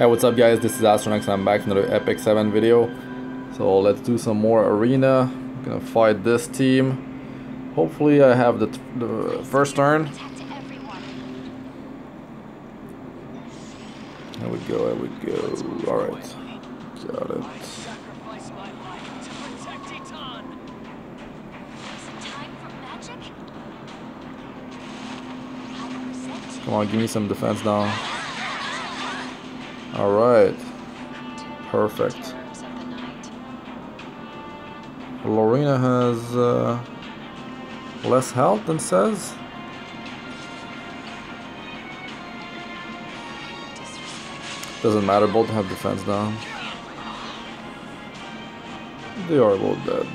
Hey, what's up guys? This is Astranox and I'm back with another Epic 7 video. So let's do some more arena. I'm gonna fight this team. Hopefully I have the, the first turn. There we go, there we go. Alright. Got it. Come on, give me some defense now. Alright. Perfect. Lorina has uh, less health than Sez. Doesn't matter, both have defense down. They are both dead.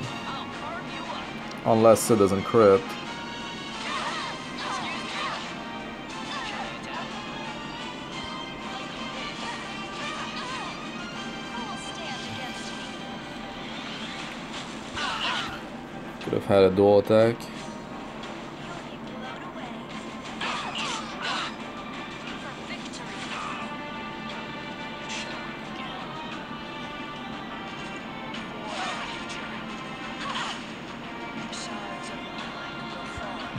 Unless it doesn't crit. Had a dual attack.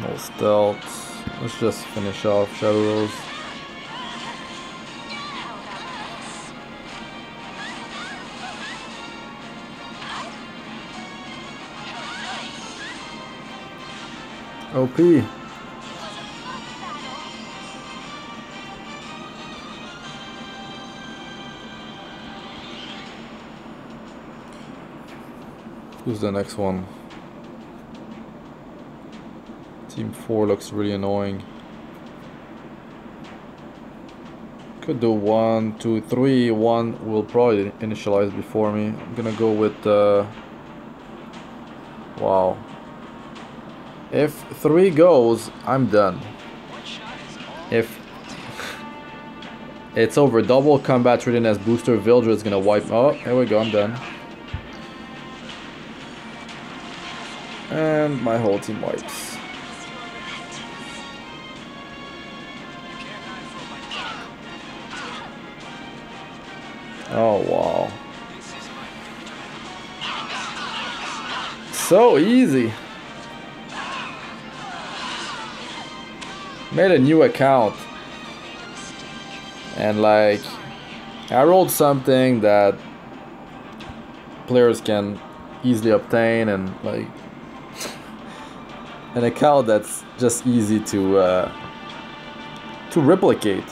No stealth. Let's just finish off Shadow Rose. OP. Who's the next one? Team 4 looks really annoying. Could do one, two, three. One will probably initialize before me. I'm gonna go with. Uh, wow. If three goes, I'm done. If it's over, double combat readiness booster, Vildred is gonna wipe. Oh, here we go, I'm done. And my whole team wipes. Oh, wow. So easy. Made a new account. And like, I rolled something that players can easily obtain and like an account that's just easy to uh, to replicate.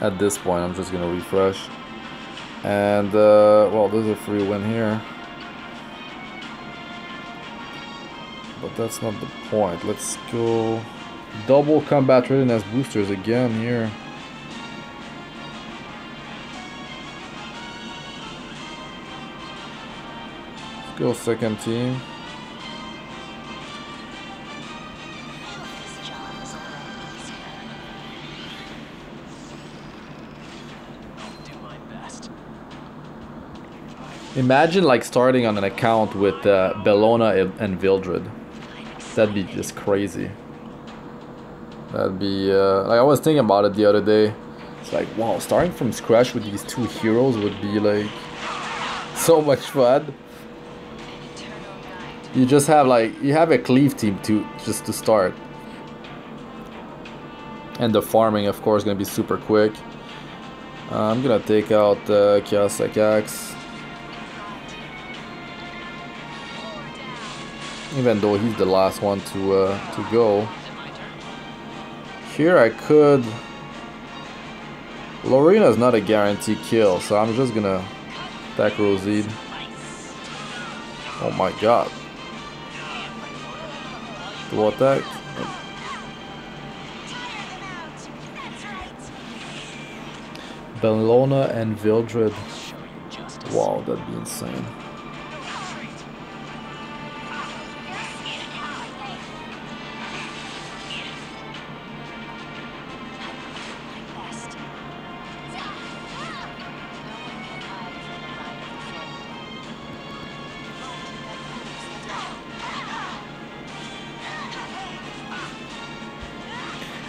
At this point I'm just gonna refresh. And uh, well there's a free win here. But that's not the point. Let's go double combat readiness boosters again here let's go second team Imagine like starting on an account with uh, Bellona and Vildred. That'd be just crazy. That'd be uh, like I was thinking about it the other day. It's like wow, starting from scratch with these two heroes would be like so much fun. You just have like you have a cleave team to just to start, and the farming of course gonna be super quick. Uh, I'm gonna take out the uh, Kiasakax. even though he's the last one to uh, to go. Here I could. Lorina is not a guaranteed kill, so I'm just gonna attack Roozid. Oh my god. Dual attack. Bellona and Vildred. Wow, that'd be insane.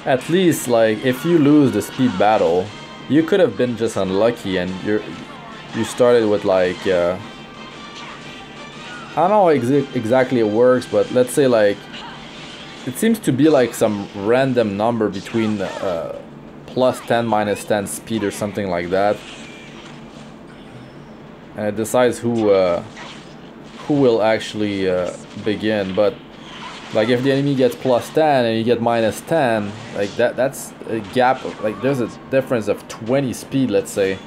At least like if you lose the speed battle you could have been just unlucky and you're you started with like uh, I don't know exa exactly it works but let's say like it seems to be like some random number between uh, plus 10 minus 10 speed or something like that. And it decides who uh, who will actually uh, begin but like if the enemy gets plus 10 and you get minus 10 like that that's a gap of, like there's a difference of 20 speed let's say.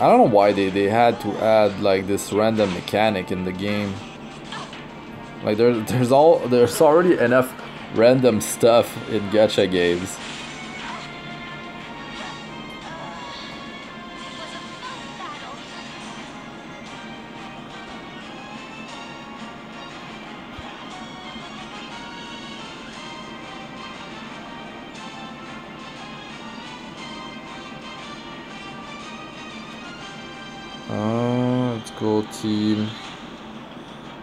I don't know why they, they had to add like this random mechanic in the game. Like there, there's all there's already enough random stuff in gacha games team.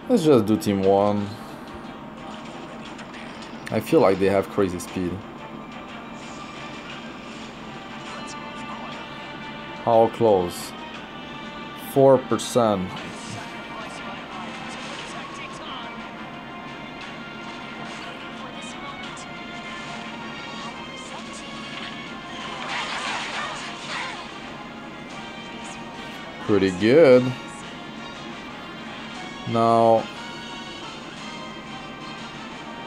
Let's just do team one. I feel like they have crazy speed. How close? 4%. Pretty good. Now,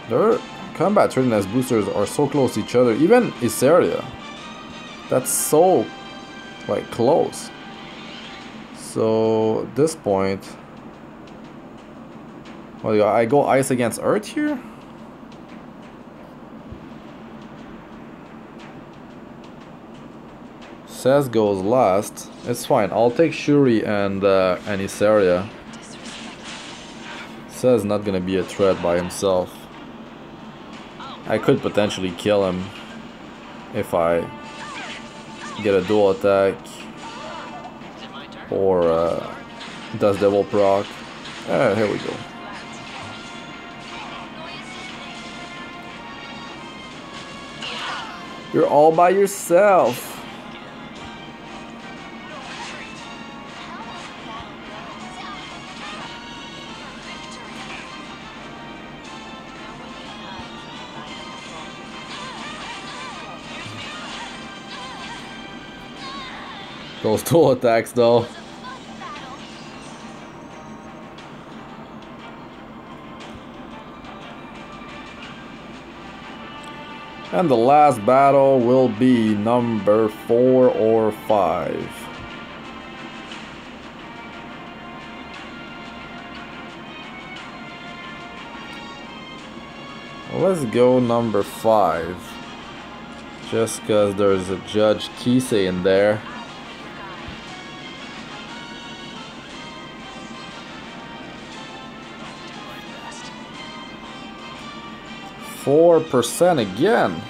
their combat readiness boosters are so close to each other. Even Iseria, that's so like close. So at this point, well, I go ice against earth here. Sez goes last. It's fine. I'll take Schuri and uh, and Iseria says not gonna be a threat by himself. I could potentially kill him if I get a dual attack or uh, does devil proc. Ah, here we go. You're all by yourself. Those dual attacks though. And the last battle will be number 4 or 5. Let's go number 5. Just because there's a Judge Kise in there. 4% again.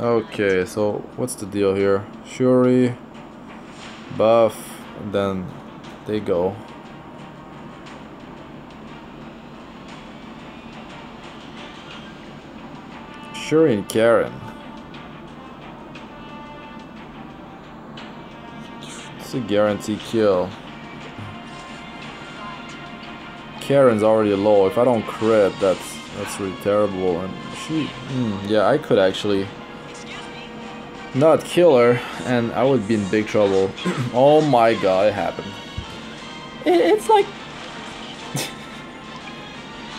Okay, so what's the deal here? Schuri, buff, then they go. Schuri and Karin. It's a guarantee kill. Karin's already low. If I don't crit, that's that's really terrible. And she, mm, yeah, I could actually not kill her, and I would be in big trouble. oh my god, it happened. It, it's like,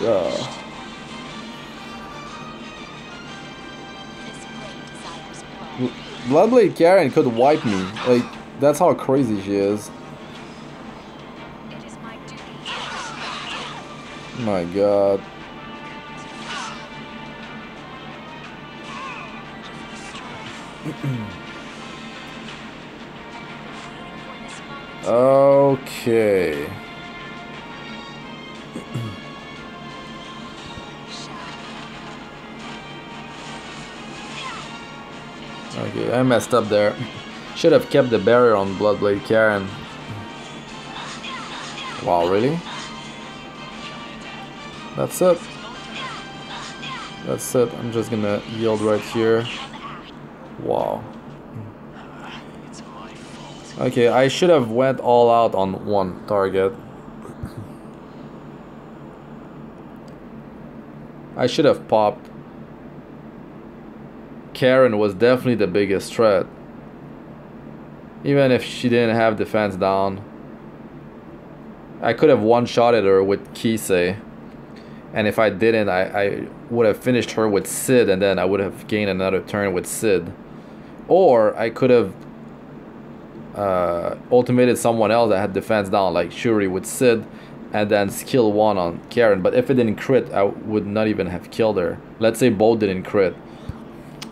uh. Bloodblade Karin could wipe me. Like, that's how crazy she is. My god. okay. Okay, I messed up there. Should have kept the barrier on Bloodblade Karin. Wow, really? That's it. That's it. I'm just gonna yield right here. Wow. Okay, I should have went all out on one target. I should have popped. Karin was definitely the biggest threat. Even if she didn't have defense down. I could have one-shotted her with Kise. And if I didn't, I, I would have finished her with Cidd and then I would have gained another turn with Cidd. Or I could have uh, ultimated someone else that had defense down, like Schuri with Cidd, and then skill one on Karin. But if it didn't crit, I would not even have killed her. Let's say both didn't crit.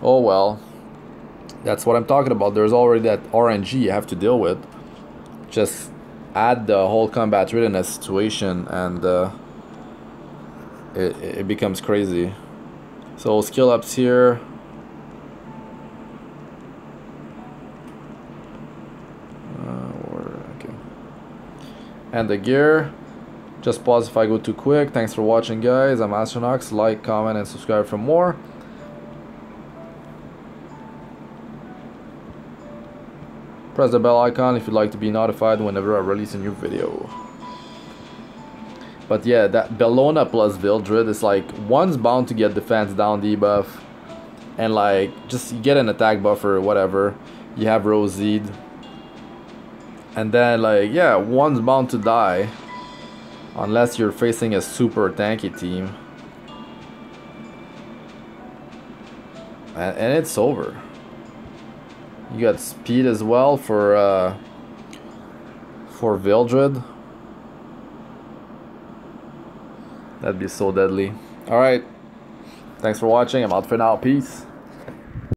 Oh well. That's what I'm talking about. There's already that RNG you have to deal with. Just add the whole combat readiness situation and uh, it, it becomes crazy. So skill ups here. and the gear. Just pause if I go too quick. Thanks for watching guys. I'm Astranox. Like, comment, and subscribe for more. Press the bell icon if you'd like to be notified whenever I release a new video. But yeah, that Bellona plus Vildred is like, one's bound to get defense down debuff. And like, just get an attack buffer or whatever. You have Roozid and then like yeah one's bound to die unless you're facing a super tanky team and, and it's over you got speed as well for uh, for Vildred. That'd be so deadly. All right. Thanks for watching. I'm out for now. Peace